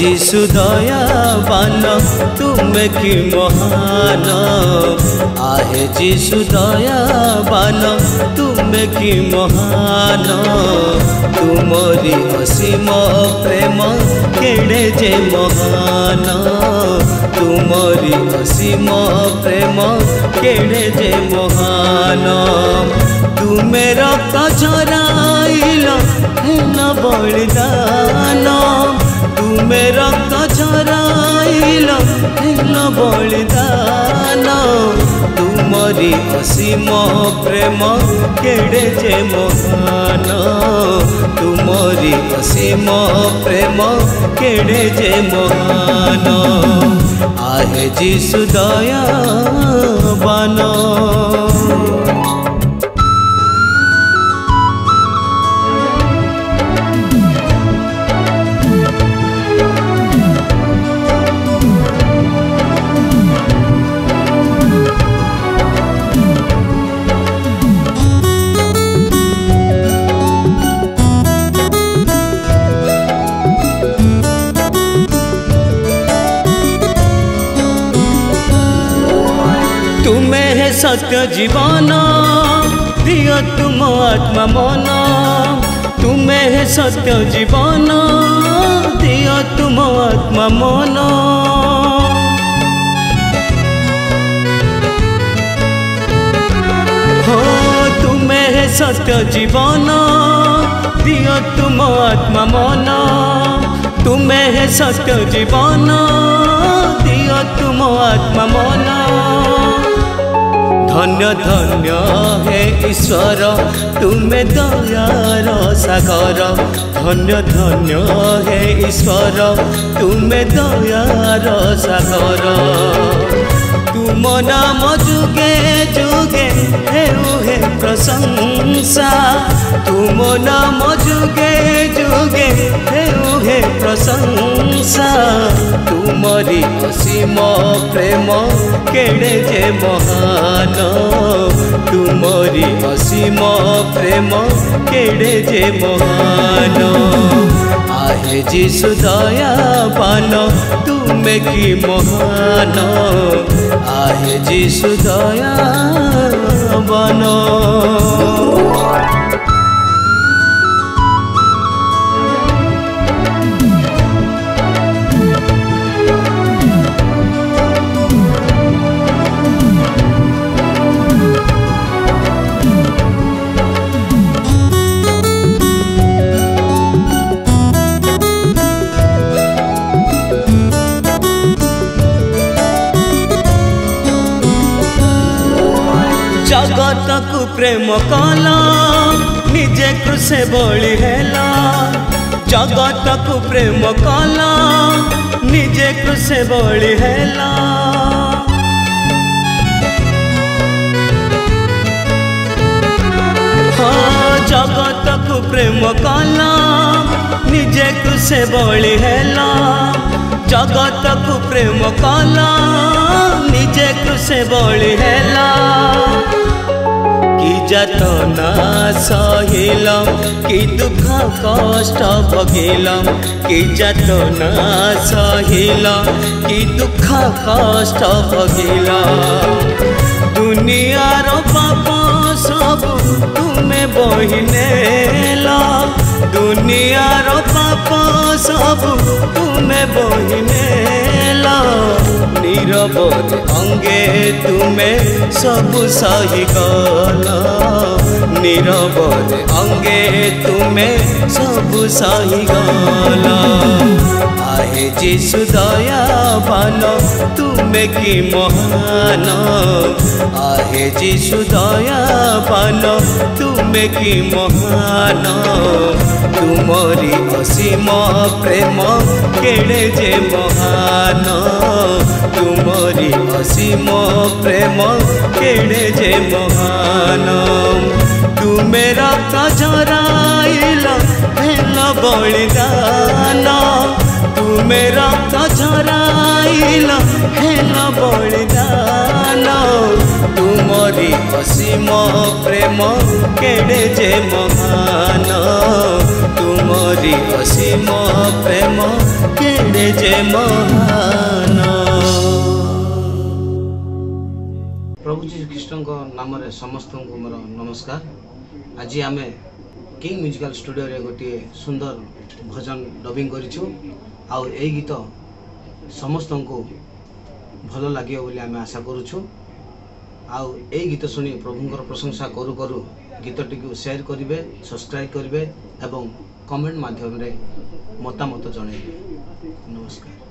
যিশু দয়াবান তুমি কি মহান আহে যিশু দয়াবান তুমি কি মহান তুমরি অসীম প্রেম কেড়ে যে মহান তুমরি অসীম প্রেম কেড়ে যে মহান তুমে রক্ত ঝরাইল হেন বলিদান तुम रक्त चर बलिदान। तुमरी असीम प्रेम केड़े जे महान। तुमरी असीम प्रेम केड़े जे महान। आहे जी सुदया बना सत्य जीवन, दिय तुम आत्मा मन। तुम्हें सत्य जीवन, दिय तुम आत्मा मन। हो, तुम्हें सत्य जीवन, दियो तुम आत्मा मन। तुम्हें सत्य जीवन, दियो तुम आत्मा मना। धन्य धन्य हे ईश्वर तुम्हें दयार सागर। धन्य धन्य हे ईश्वर तुम्हें दयार सागर। तुम नाम जुगे जुगे हे প্রশংসা তুম নাম যুগে যুগে হেউ হে প্রশংসা তুমরি অসীম প্রেম কেড়ে যে মহান তুমরি অসীম প্রেম কেড়ে যে মহান আহে যিশু দয়াবান তুমি তুমি কি মহান আহে যিশু দয়া বন जगत को प्रेम कल, निजे कृषे बड़ी है जगत को प्रेम कल, निजे कृषे बड़ी है जगत को प्रेम कल, निजे कृषे बड़ी है जगत को प्रेम कल, निजे कृषे बड़ी है যাতনা সহিলাম কি দুঃখ কষ্ট ভগিলাম কি যাতনা সহিলাম কি দুঃখ কষ্ট ভগিলাম দুনিয়ার পাপ সবু তুমি বহিনেল দুনিয়ার পাপ সবু তুমি বহিনেল रबत अंगे तुमे सब सही गला निरवर अंगे तुमे सब सही गला आहे जीशु दया बान तुमे की महान। आहे जीशु दया तुम কি মহান তুমরি অসীম প্রেম কেড়ে যে মহান তুমরি অসীম প্রেম কেড়ে যে মহান তুমে রক্ত ঝরাইল হেল বলিদান তুমে রক্ত ঝরাইল হেল বলিদান ତୁମରି ଅସୀମ ପ୍ରେମ କେଡ଼େ ଯେ ମହାନ? ତୁମରି ଅସୀମ ପ୍ରେମ କେଡ଼େ ଯେ ମହାନ? ପ୍ରଭୁ ଯୀଶୁଖ୍ରୀଷ୍ଟଙ୍କ ନାମରେ ସମସ୍ତଙ୍କୁ ମୋର ନମସ୍କାର। ଆଜି ଆମେ କିଙ୍ଗ ମ୍ୟୁଜିକାଲ ଷ୍ଟୁଡ଼ିଓରେ ଗୋଟିଏ ସୁନ୍ଦର ଭଜନ ଡବିଂ କରିଛୁ। ଆଉ ଏଇ ଗୀତ ସମସ୍ତଙ୍କୁ ଭଲ ଲାଗିବ ବୋଲି ଆମେ ଆଶା କରୁଛୁ। ଆଉ ଏଇ ଗୀତ ଶୁଣି ପ୍ରଭୁଙ୍କର ପ୍ରଶଂସା କରୁ କରୁ ଗୀତଟିକୁ ସେୟାର କରିବେ ସବସ୍କ୍ରାଇବ୍ କରିବେ ଏବଂ କମେଣ୍ଟ ମାଧ୍ୟମରେ ମତାମତ ଜଣାଇବେ। ନମସ୍କାର।